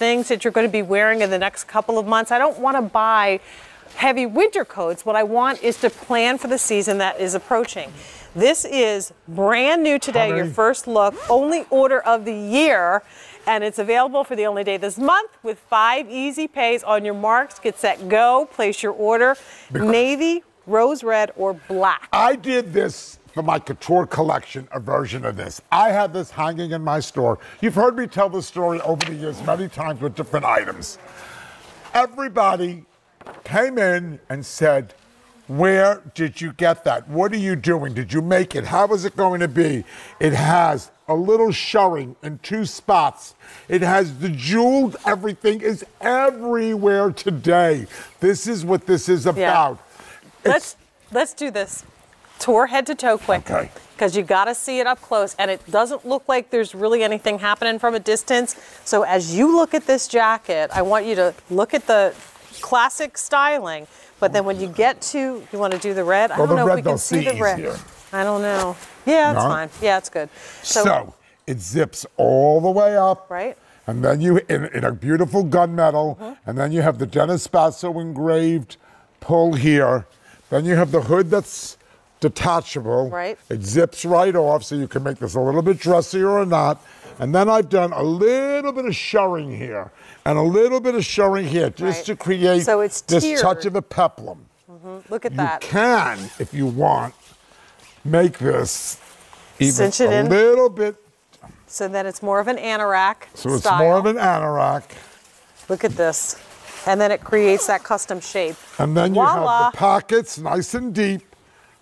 things that you're going to be wearing in the next couple of months. I don't want to buy heavy winter coats. What I want is to plan for the season that is approaching. This is brand new today, your first look, only order of the year. And it's available for the only day this month with five easy pays on your marks. Get set, go. Place your order. Navy, rose red, or black. I did this for my couture collection, a version of this. I had this hanging in my store. You've heard me tell this story over the years many times with different items. Everybody came in and said, Where did you get that? What are you doing? Did you make it? How is it going to be? It has a little showing in two spots. It has the jeweled, everything is everywhere today. This is what this is about. Let's let's do this. Tour head to toe quick. Okay. Because you got to see it up close, and it doesn't look like there's really anything happening from a distance. So as you look at this jacket, I want you to look at the classic styling. But then when you get to, you want to do the red. I don't know if we can see the red. easier. I don't know. Yeah, it's No? fine. Yeah, it's good. So, it zips all the way up. Right. And then you, in, in a beautiful gunmetal, Mm-hmm. and then you have the Dennis Basso engraved pull here. Then you have the hood that's detachable. Right. It zips right off, so you can make this a little bit dressier or not. And then I've done a little bit of shirring here and a little bit of shirring here just Right. to create So it's this tiered. touch of a peplum. Mm-hmm. look at You that. can, if you want, make this even Cinch it a in. little bit So then it's more of an anorak so it's style. more of an anorak. Look at this. And then it creates that custom shape. And then you Voila. have the pockets nice and deep,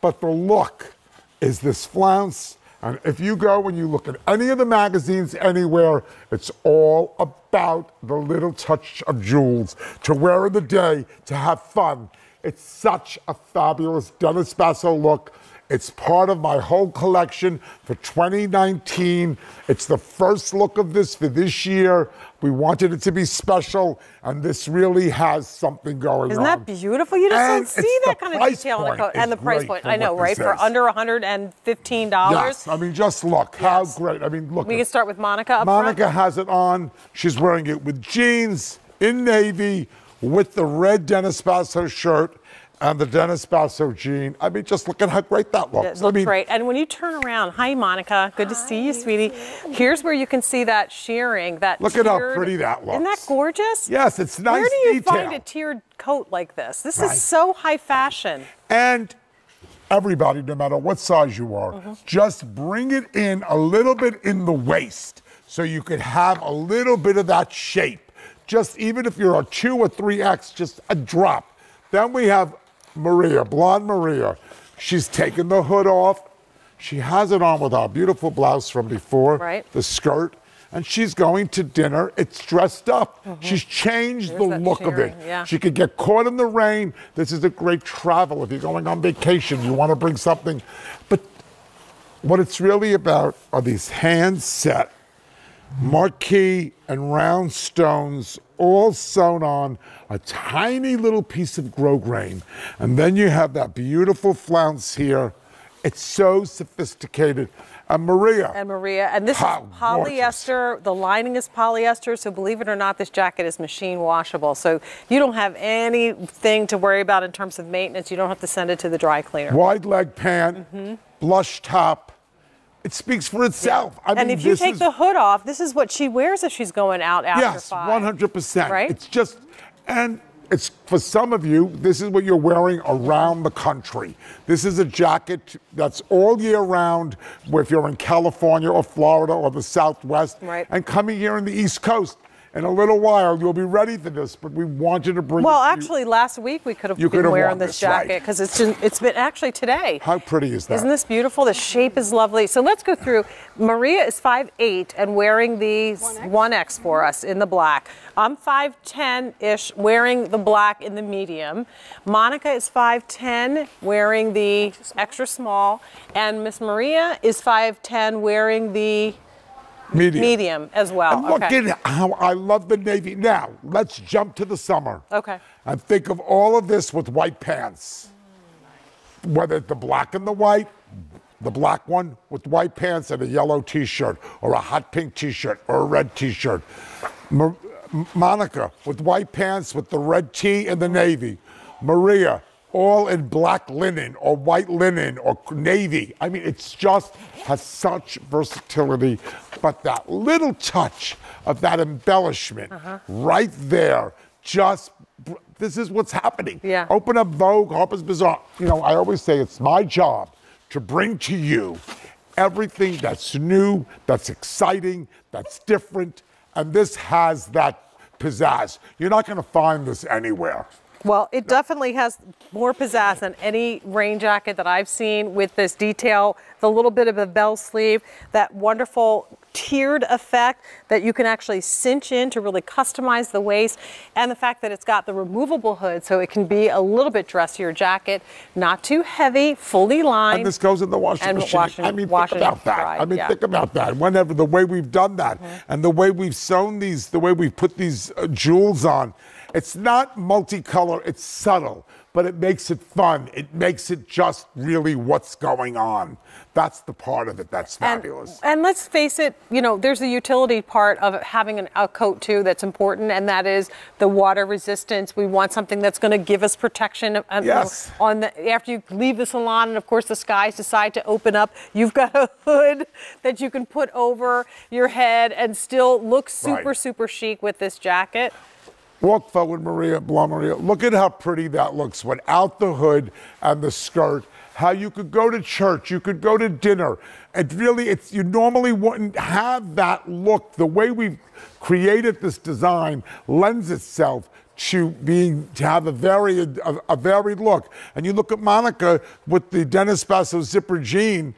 but the look is this flounce. And if you go and you look at any of the magazines anywhere, it's all about the little touch of jewels to wear in the day, to have fun. It's such a fabulous Dennis Basso look. It's part of my whole collection for 2019. It's the first look of this for this year. We wanted it to be special, and this really has something going on. Isn't that beautiful? You just And don't see that kind of detail on point coat. And the price point, I know, right? For under $115. Yes, I mean, just look how Yes. great. I mean, look. We can start with Monica up Monica front. has it on. She's wearing it with jeans in navy with the red Dennis Basso shirt and the Dennis Basso jean. I mean, just look at how great that looks. It I mean, great. And when you turn around, hi, Monica. Good to see you, sweetie. Here's where you can see that shirring, that Look at how tiered- pretty that Isn't that gorgeous? Yes, it's nice Where do you detail. find a tiered coat like this? This Right. is so high fashion. And everybody, no matter what size you are, Mm-hmm. just bring it in a little bit in the waist so you could have a little bit of that shape. Just even if you're a two or three X, just a drop. Then we have Maria, blonde Maria. She's taken the hood off. She has it on with our beautiful blouse from before, Right. the skirt, and she's going to dinner. It's dressed up. Mm-hmm. She's changed There's the look of it. yeah. She could get caught in the rain. This is a great travel. If you're going on vacation, you want to bring something. But what it's really about are these hand set marquee and round stones all sewn on a tiny little piece of grosgrain. And then you have that beautiful flounce here. It's so sophisticated. And Maria, And Maria, and this How is polyester. The lining is polyester, so believe it or not, this jacket is machine washable. So you don't have anything to worry about in terms of maintenance. You don't have to send it to the dry cleaner. wide leg pant, mm-hmm. blush top. It speaks for itself. I and if you take is- the hood off, this is what she wears if she's going out after Yes, five. 100%. Right? It's just, and it's for some of you, this is what you're wearing around the country. This is a jacket that's all year round, if you're in California or Florida or the Southwest. Right. And coming here in the East Coast. In a little while, you'll be ready for this, but we want you to bring Well, it to you. actually, last week we could have You could been have wearing this jacket because it's been, it's been actually today. How pretty is that? Isn't this beautiful? The shape is lovely. So let's go through. Maria is 5'8 and wearing the 1X for us in the black. I'm 5'10 ish, wearing the black in the medium. Monica is 5'10, wearing the extra small. And Miss Maria is 5'10, wearing the Medium. medium as well. And look okay. at how I love the navy. Now, let's jump to the summer. Okay. And think of all of this with white pants. Whether it's the black and the white, the black one with white pants and a yellow t shirt, or a hot pink t shirt, or a red t shirt. Monica with white pants with the red tee and the navy. Maria all in black linen or white linen or navy. I mean, it's just has such versatility, but that little touch of that embellishment uh-huh. right there just. This is what's happening. Yeah. Open up Vogue, Harper's Bazaar. You know, I always say it's my job to bring to you everything that's new, that's exciting, that's different, and this has that pizzazz. You're not going to find this anywhere. Well, it definitely has more pizzazz than any rain jacket that I've seen with this detail, the little bit of a bell sleeve, that wonderful tiered effect that you can actually cinch in to really customize the waist, and the fact that it's got the removable hood so it can be a little bit dressier jacket, not too heavy, fully lined. And this goes in the washing and machine. wash and- I mean, think about that. I mean, yeah. think about that. Whenever the way we've done that, and the way we've sewn these, the way we've put these uh, jewels on, it's not multicolor. It's subtle, but it makes it fun. It makes it just really what's going on. That's the part of it that's fabulous. and let's face it, you know, there's a utility part of having an, a coat too that's important, and that is the water resistance. We want something that's going to give us protection uh, Yes. on the after you leave the salon, and of course the skies decide to open up. You've got a hood that you can put over your head and still look super Right. super chic with this jacket. Walk forward, Maria, Blah Maria. Look at how pretty that looks without the hood and the skirt. How you could go to church, you could go to dinner. It really, it's you normally wouldn't have that look. The way we've created this design lends itself to being to have a varied a, a varied look. And you look at Monica with the Dennis Basso zipper jean.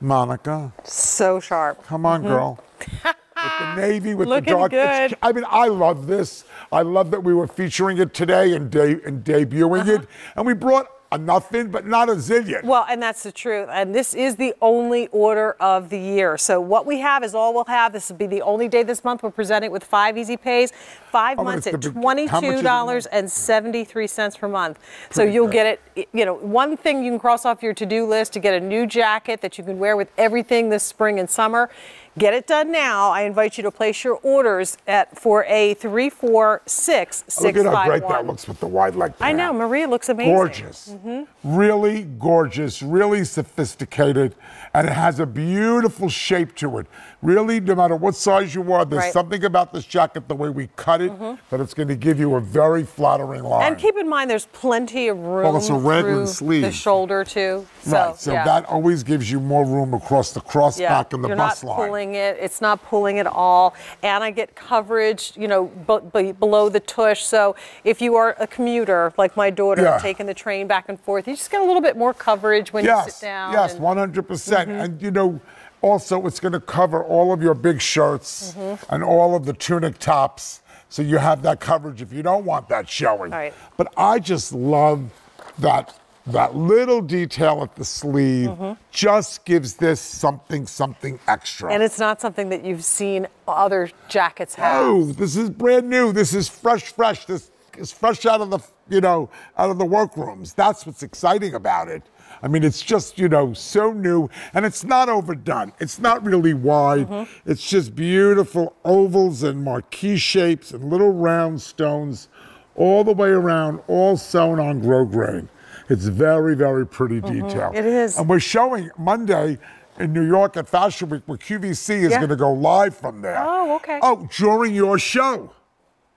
Monica, So sharp. Come on, mm-hmm. girl. with the navy, with. Looking the dark. good. I mean, I love this. I love that we were featuring it today and, de- and debuting it, and we brought a nothing, but not a zillion. Uh-huh. Well, and that's the truth. And this is the only order of the year. So what we have is all we'll have. This will be the only day this month we're presenting it with five easy pays, five Oh, months at the big- how much is it a twenty-two dollars and seventy-three cents per month. So you'll good. get it. You know, one thing you can cross off your to-do list to get a new jacket that you can wear with everything this spring and summer. Get it done now. I invite you to place your orders at for a three four six Look at how five great that one. looks with the wide leg. I know. Maria looks amazing. Gorgeous. Mm-hmm. Really gorgeous, really sophisticated, and it has a beautiful shape to it. Really, no matter what size you are, there's Right. something about this jacket, the way we cut it, that it's going to give you a very flattering line. And keep in mind, there's plenty of room Well, it's a raglan through sleeve. the shoulder too. So, right, so yeah. that always gives you more room across the cross yeah. back and the You're bust not line. pulling it. It's not pulling at all, and I get coverage, you know, b- below the tush. So if you are a commuter like my daughter, Yeah. taking the train back and forth, you just get a little bit more coverage when you sit down. yes, and- 100%. percent And you know, also it's going to cover all of your big shirts Mm-hmm. and all of the tunic tops. So you have that coverage if you don't want that showing. Right. But I just love that that little detail at the sleeve just gives this something something extra. Mm-hmm. and it's not something that you've seen other jackets have. Oh, this is brand new. This is fresh, fresh. This is fresh out of the, you know, out of the workrooms. That's what's exciting about it. I mean, it's just, you know, so new and it's not overdone. It's not really wide. Mm-hmm. It's just beautiful ovals and marquee shapes and little round stones all the way around, all sewn on grosgrain. It's very, very pretty detail. Mm-hmm. It is. And we're showing Monday in New York at Fashion Week where QVC is Yeah. going to go live from there. Oh, okay. Oh, during your show.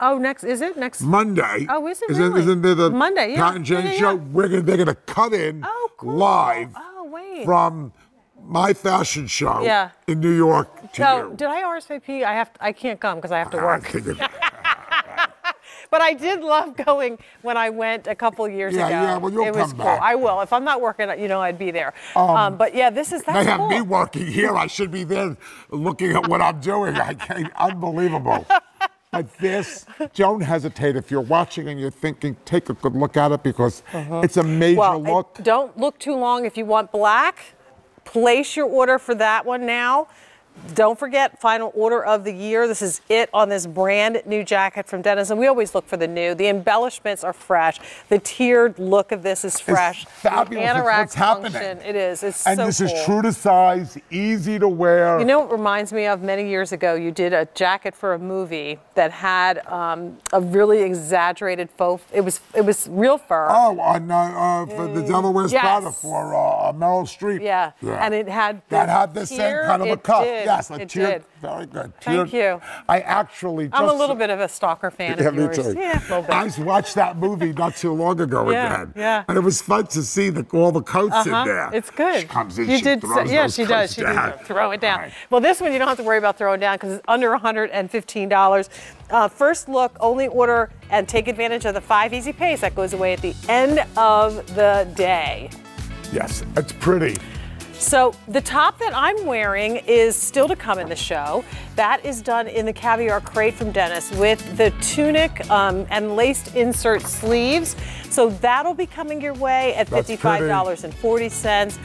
Oh, next is it next? Monday. Oh, is it Isn't, really? isn't there the Monday, yeah. Pat and Jane Yeah, yeah, show? We're gonna, they're going to cut in Oh, cool. live Oh, wait. from my fashion show Yeah. in New York So you. did I RSVP? I have. I can't come because I have to I work. But I did love going when I went a couple years Yeah, ago. yeah, well, you'll it was come cool. back. I will. If I'm not working, you know, I'd be there. Um, but yeah, this is that's they have cool. me working here. I should be there looking at what I'm doing. I can't, unbelievable. But this, don't hesitate. If you're watching and you're thinking, take a good look at it because it's a major Uh-huh. well, look. I- don't look too long if you want black. Place your order for that one now. Don't forget, final order of the year. This is it on this brand new jacket from Dennis. And we always look for the new. The embellishments are fresh. The tiered look of this is fresh. The fabulous. It's anorak what's happening. function, It is. It's And so this is true to size, easy to wear. You know what reminds me of many years ago? You did a jacket for a movie that had um, a really exaggerated faux. It was it was real fur. oh, on uh, uh, for the Devil Wears yes. Prada for uh, Meryl Streep. Yeah. and it had that had the same kind of a cuff. did. Yes, it tiered- did. Very good. Thank you. I actually. I'm a little bit of a stalker fan Yeah, of me yours. too. Yeah, a little bit. I watched that movie not too long ago Yeah, again. yeah. And it was fun to see the, all the coats in Uh-huh. there. It's good. She comes in, you she did, throws yeah, those she does. She down. did throw it down. Right. Well, this one you don't have to worry about throwing down because it's under $115. Uh, first look, only order and take advantage of the five easy pays that goes away at the end of the day. Yes, it's pretty. So the top that I'm wearing is still to come in the show. That is done in the caviar crate from Dennis with the tunic um, and laced insert sleeves. So that'll be coming your way at $55.40.